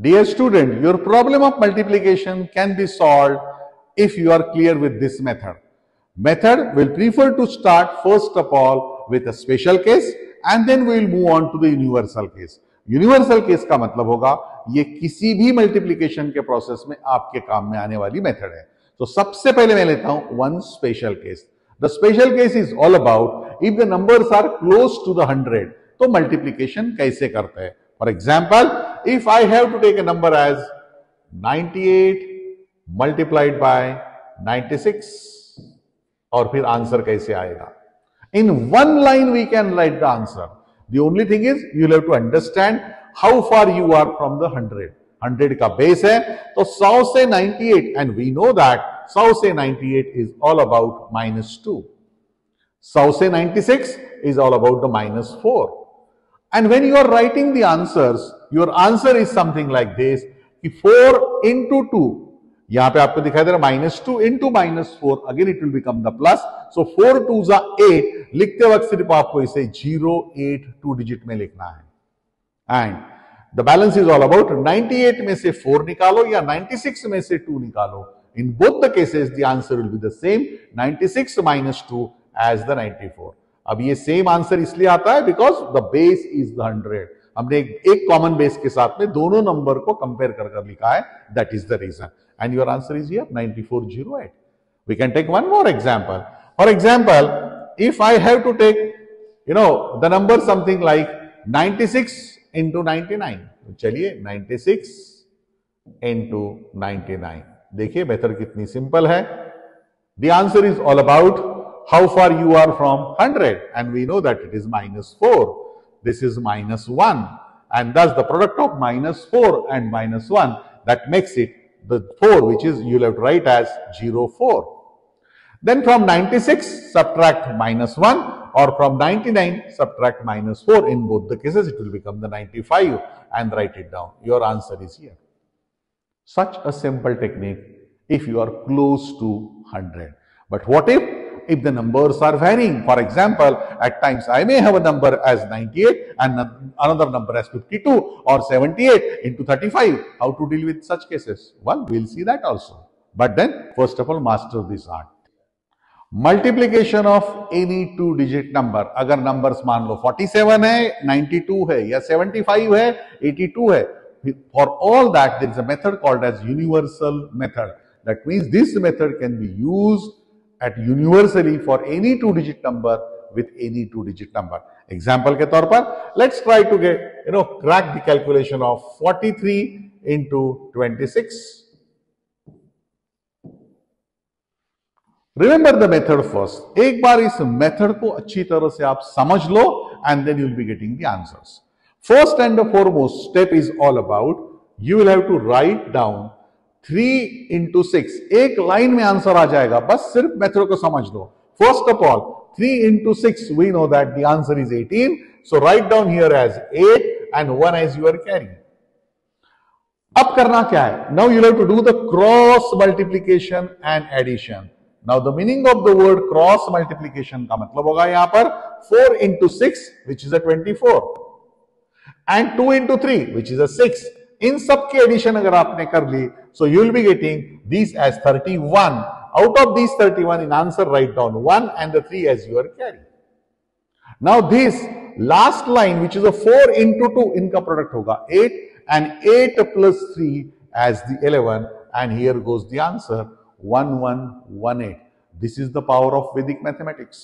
Dear student, your problem of multiplication can be solved if you are clear with this method. Method will prefer to start first of all with a special case and then we will move on to the universal case. Universal case का मतलब होगा ये किसी भी multiplication के process में आपके काम में आने वाली मेथड है तो सबसे पहले मैं लेता हूँ one special case the special case is all about if the numbers are close to the hundred तो मल्टीप्लीकेशन कैसे करते हैं for example if I have to take a number as 98 multiplied by 96 और फिर आंसर कैसे आएगा in one line we can write the answer the only thing is you have to understand how far you are from the hundred hundred का base है तो सौ से 98 and we know that सौ से 98 is all about minus two सौ से 96 is all about the minus 4. And when you are writing the answers, your answer is something like this, कि 4 into 2, यहां पे आपको दिखाई दे रहा minus two into minus four again it will become the plus so four two जा eight लिखते वक्त सिर्फ आपको इसे जीरो एट टू डिजिट में लिखना है and the balance is all about 98 में से 4 निकालो या 96 में से 2 निकालो in both the cases the answer will be the same 96 minus two as the 94 अब ये सेम आंसर इसलिए आता है because the base is the hundred हमने एक कॉमन बेस के साथ में दोनों नंबर को कंपेयर कर कर लिखा है that is the reason and your answer is your ninety four zero eight we can take one more example for example if I have to take you know the number something like ninety six into ninety nine चलिए ninety six into ninety nine देखिए बेहतर कितनी simple है. The answer is all about how far you are from 100 and we know that it is minus 4 this is minus 1 and thus the product of minus 4 and minus 1 that makes it the 4 which is you'll have to write as 0 4 then from 96 subtract minus 1 or from 99 subtract minus 4 in both the cases it will become the 95 and write it down. Your answer is here. Such a simple technique if you are close to 100 but what if if the numbers are varying. For example, at times I may have a number as 98 and another number as 52 or 78 into 35. How to deal with such cases? Well, we'll see that also. But then, first of all, master this art. Multiplication of any two digit number अगर numbers मान लो 47 है 92 है या 75 है 82 है for all that there is a method called as universal method that means this method can be used at universally for any two digit number with any two digit number. Example के तौर पर let's try to get you know crack the calculation of 43 into 26. Remember the method first. एक बार इस method को अच्छी तरह से आप समझ लो and then you'll be getting the answers. First and the foremost step is all about you will have to write down three into six एक लाइन में आंसर आ जाएगा। बस सिर्फ़ मेथड को समझ लो। First of all three into six we know that the answer is eighteen so write down here as eight and one as your carry अब करना क्या है? Now you have to do the cross multiplication and addition now the meaning of the word cross multiplication का मतलब होगा यहाँ पर four into six which is a twenty four and two into three which is a six इन सब की addition अगर आपने कर ली so you will be getting this as 31 out of this 31 in answer write down 1 and the 3 as your carry now this last line which is a 4 into two इनका product होगा 8 and 8 plus 3 as the 11 and here goes the answer 1118 this is the power of vedic mathematics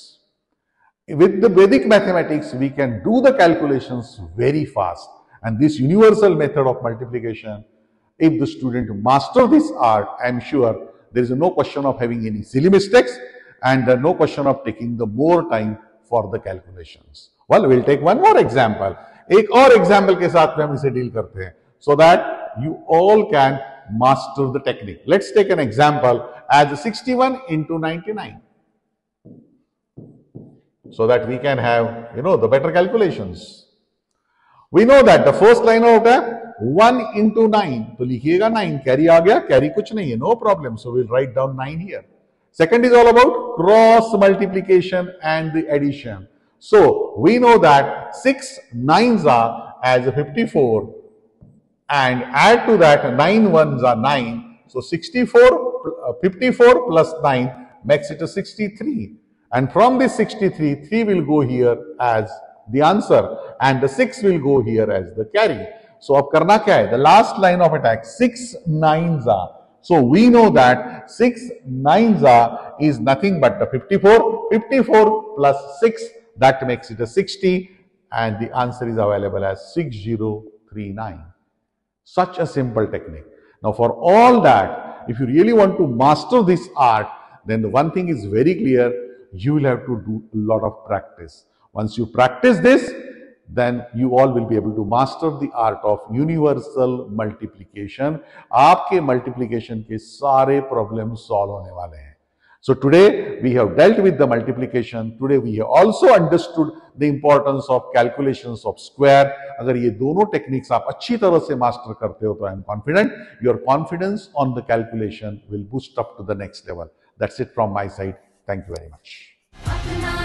with the vedic mathematics we can do the calculations very fast and this universal method of multiplication, if the student master this art, I am sure there is no question of having any silly mistakes and no question of taking the more time for the calculations. Well, we'll take one more example. एक और example के साथ में हम इसे deal करते हैं so that you all can master the technique. Let's take an example as 61 into 99 so that we can have, you know, the better calculations. We know that the first line होता है one into nine तो लिखिएगा nine carry आ गया carry कुछ नहीं है no problem so will write down nine here second is all about cross multiplication and the addition so we know that 6 nines are as a 54 and add to that 9 ones are 9. So 64, uh, 54 plus 9 makes it a 63. And from this 63, 3 will go here as the answer and the 6 will go here as the carry. So अब करना क्या है? The last line of attack, 6 nines are. So we know that 6 nines are is nothing but the 54. 54 plus 6, that makes it a 60 and the answer is available as 6039. Such a simple technique. Now for all that, if you really want to master this art, then the one thing is very clear, you will have to do a lot of practice. Once you practice this, then you all will be able to master the art of universal multiplication. आपके multiplication के सारे problems solve होने वाले हैं. So today we have dealt with the multiplication. Today we have also understood the importance of calculations of square. अगर ये दोनों techniques आप अच्छी तरह से master करते हो तो I am confident your confidence on the calculation will boost up to the next level. That's it from my side. Thank you very much. अपना ये